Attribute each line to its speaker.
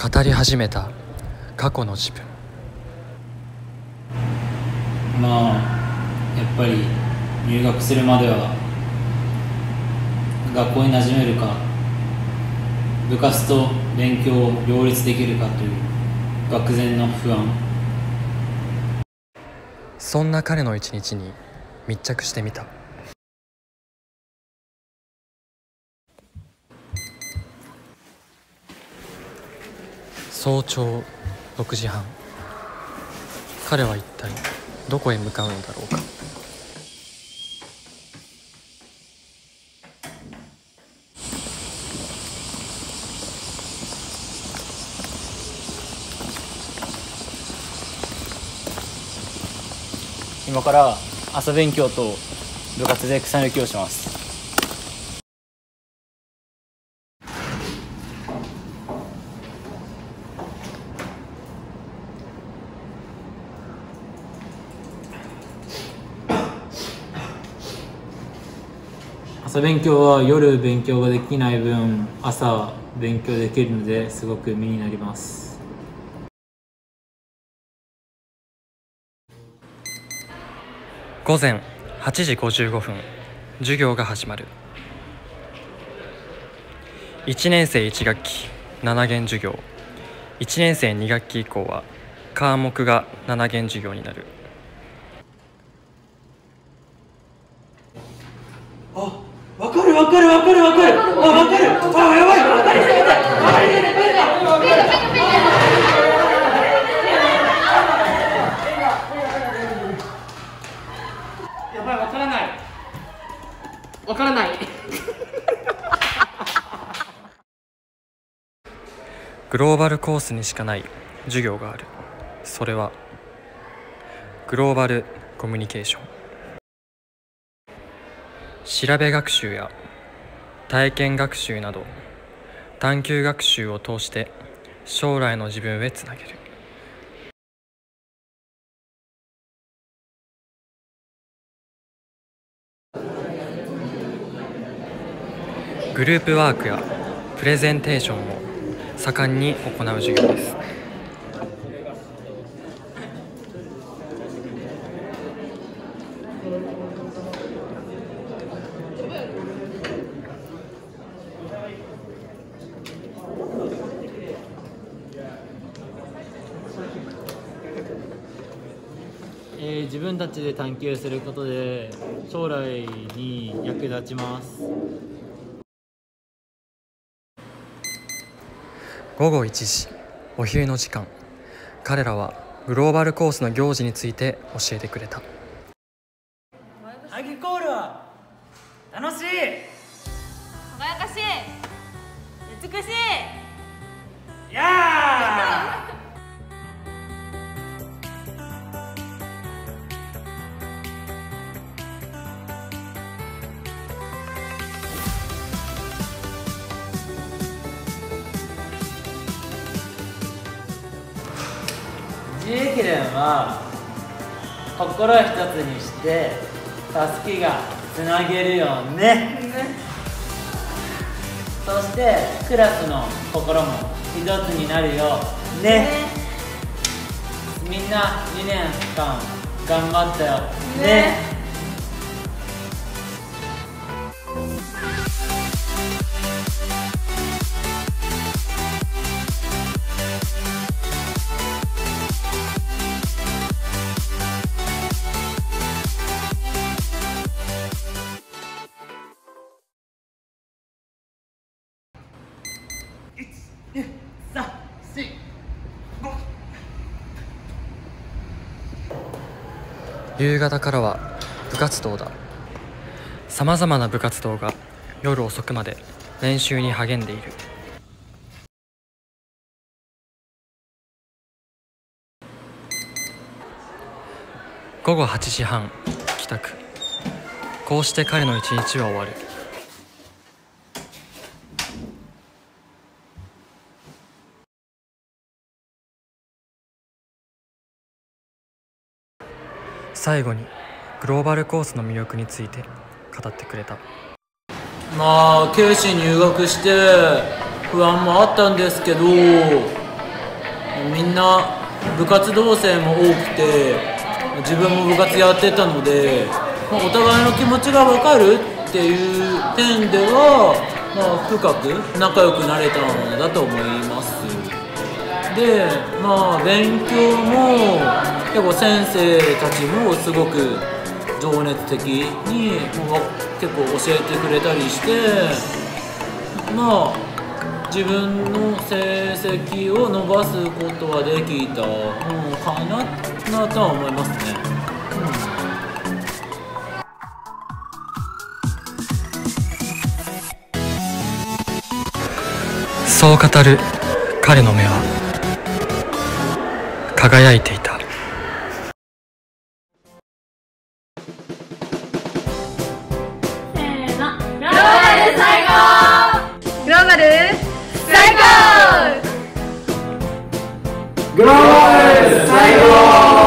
Speaker 1: 語り始めた。過去の自分。
Speaker 2: まあやっぱり入学するまでは学校に馴染めるか部活と勉強を両立できるかという愕然の不安。
Speaker 1: そんな彼の一日に密着してみた早朝6時半。彼は一体どこへ向かうのだろうか。
Speaker 3: 今から朝勉強と部活で草抜きをします。
Speaker 2: 朝勉強は夜勉強ができない分朝勉強できるのですごく身になります。
Speaker 1: 午前8時55分授業が始まる。1年生1学期7限授業。1年生2学期以降は科目が7限授業になる
Speaker 4: あ、わかるわかるわかるわかる。あ、わかる。あ、やばい。わかる。やばい、わからない。わからない。
Speaker 1: グローバルコースにしかない授業がある。それはグローバルコミュニケーション。調べ学習や体験学習など探究学習を通して将来の自分へつなげる。グループワークやプレゼンテーションを盛んに行う授業です。
Speaker 3: えー自分たちで探求することで将来に役立ちます。
Speaker 1: 午後1時お昼の時間彼らはグローバルコースの行事について教えてくれた
Speaker 4: アギコールは楽しい。
Speaker 5: 輝かしい美しい
Speaker 4: やー。
Speaker 3: 駅伝は心を一つにしてたすきがつなげるよね。そしてクラスの心も一つになるよね。みんな2年間頑張ったよ。ね
Speaker 1: 夕方からは部活動ださまざまな部活動が夜遅くまで練習に励んでいる午後8時半帰宅こうして彼の一日は終わる最後にグローバルコースの魅力について語ってくれた。
Speaker 3: まあ慶心入学して不安もあったんですけどみんな部活動生も多くて自分も部活やってたので、まあお互いの気持ちが分かるっていう点では、まあ、深く仲良くなれたのだと思います。でまあ勉強も結構先生たちもすごく情熱的にもう結構教えてくれたりしてまあ自分の成績を伸ばすことはできたのかななとは思いますね。
Speaker 1: そう語る彼の目は輝いていた
Speaker 3: glorious, thank